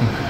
Mm-hmm.